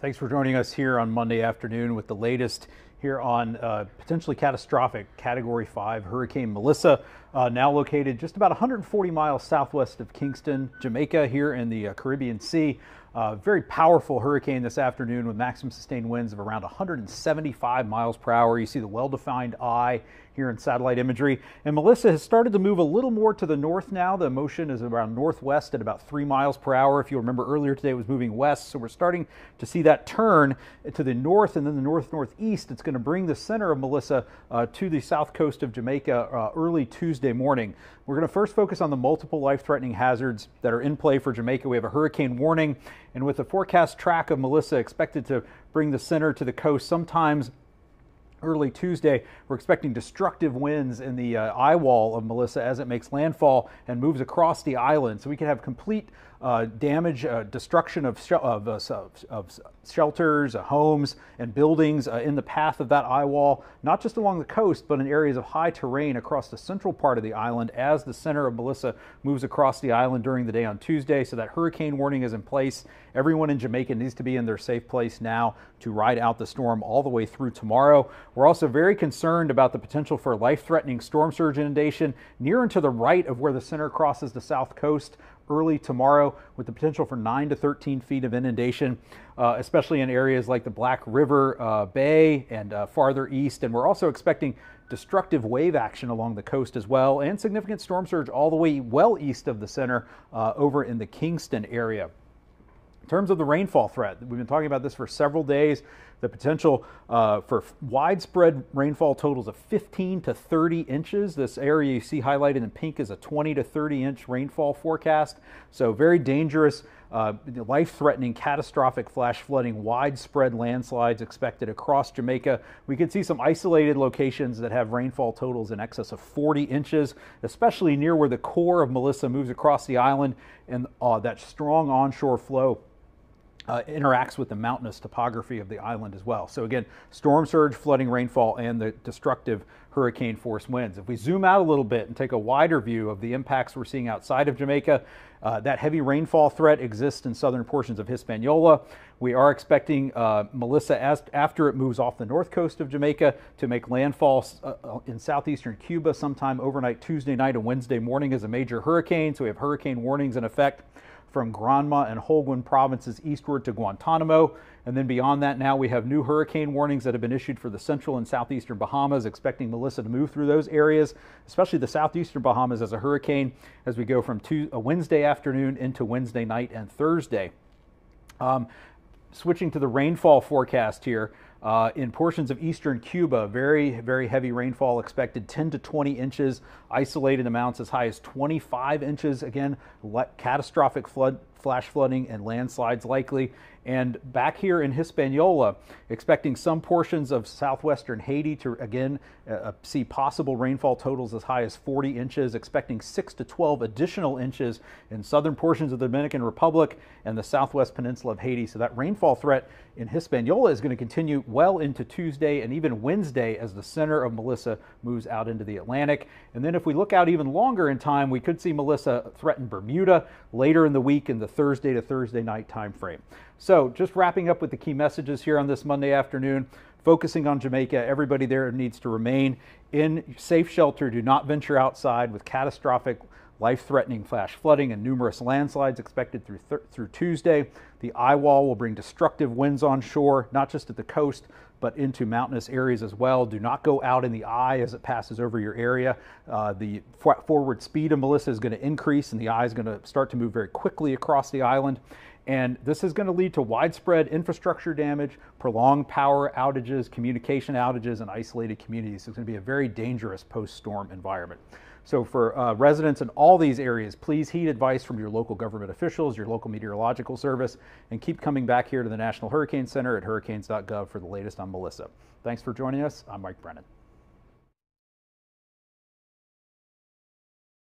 Thanks for joining us here on Monday afternoon with the latest here on uh, potentially catastrophic Category 5 Hurricane Melissa, uh, now located just about 140 miles southwest of Kingston, Jamaica, here in the uh, Caribbean Sea. Uh, very powerful hurricane this afternoon with maximum sustained winds of around 175 miles per hour. You see the well defined eye here in satellite imagery. And Melissa has started to move a little more to the north now. The motion is around northwest at about three miles per hour. If you remember earlier today, it was moving west. So we're starting to see that turn to the north and then the north northeast. It's going to bring the center of Melissa uh, to the south coast of Jamaica uh, early Tuesday morning. We're going to first focus on the multiple life threatening hazards that are in play for Jamaica. We have a hurricane warning, and with the forecast track of Melissa expected to bring the center to the coast sometimes early Tuesday. We're expecting destructive winds in the uh, eye wall of Melissa as it makes landfall and moves across the island. So we could have complete uh, damage, uh, destruction of, sh of, uh, of, shelters, uh, homes, and buildings uh, in the path of that eye wall, not just along the coast, but in areas of high terrain across the central part of the island as the center of Melissa moves across the island during the day on Tuesday. So that hurricane warning is in place. Everyone in Jamaica needs to be in their safe place now to ride out the storm all the way through tomorrow. We're also very concerned about the potential for life threatening storm surge inundation near and to the right of where the center crosses the south coast early tomorrow with the potential for 9 to 13 feet of inundation, uh, especially in areas like the Black River uh, Bay and uh, farther east. And we're also expecting destructive wave action along the coast as well and significant storm surge all the way well east of the center uh, over in the Kingston area. In terms of the rainfall threat, we've been talking about this for several days. The potential uh, for widespread rainfall totals of 15 to 30 inches. This area you see highlighted in pink is a 20 to 30 inch rainfall forecast. So very dangerous, uh, life-threatening, catastrophic flash flooding, widespread landslides expected across Jamaica. We could see some isolated locations that have rainfall totals in excess of 40 inches, especially near where the core of Melissa moves across the island and uh, that strong onshore flow uh, interacts with the mountainous topography of the island as well. So again, storm surge, flooding, rainfall, and the destructive hurricane force winds. If we zoom out a little bit and take a wider view of the impacts we're seeing outside of Jamaica, uh, that heavy rainfall threat exists in southern portions of Hispaniola. We are expecting uh, Melissa, as, after it moves off the north coast of Jamaica, to make landfall uh, uh, in southeastern Cuba sometime overnight Tuesday night and Wednesday morning as a major hurricane. So we have hurricane warnings in effect from Granma and Holguin provinces eastward to Guantanamo. And then beyond that, now we have new hurricane warnings that have been issued for the central and southeastern Bahamas, expecting Melissa to move through those areas, especially the southeastern Bahamas as a hurricane as we go from a Wednesday afternoon into Wednesday night and Thursday. Um, switching to the rainfall forecast here. Uh, in portions of eastern Cuba, very, very heavy rainfall expected 10 to 20 inches, isolated amounts as high as 25 inches. Again, catastrophic flood flash flooding and landslides likely. And back here in Hispaniola, expecting some portions of southwestern Haiti to again uh, uh see possible rainfall totals as high as 40 inches, expecting 6 to 12 additional inches in southern portions of the Dominican Republic and the southwest peninsula of Haiti. So that rainfall threat in Hispaniola is going to continue well into Tuesday and even Wednesday as the center of Melissa moves out into the Atlantic. And then if we look out even longer in time, we could see Melissa threaten Bermuda later in the week in the Thursday to Thursday night time frame. So just wrapping up with the key messages here on this Monday afternoon, focusing on Jamaica, everybody there needs to remain in safe shelter. Do not venture outside with catastrophic life-threatening flash flooding and numerous landslides expected through, th through Tuesday. The eye wall will bring destructive winds on shore, not just at the coast, but into mountainous areas as well. Do not go out in the eye as it passes over your area. Uh, the forward speed of Melissa is going to increase and the eye is going to start to move very quickly across the island. And this is going to lead to widespread infrastructure damage, prolonged power outages, communication outages, and isolated communities. it's going to be a very dangerous post-storm environment. So for uh, residents in all these areas, please heed advice from your local government officials, your local meteorological service, and keep coming back here to the National Hurricane Center at hurricanes.gov for the latest on Melissa. Thanks for joining us. I'm Mike Brennan.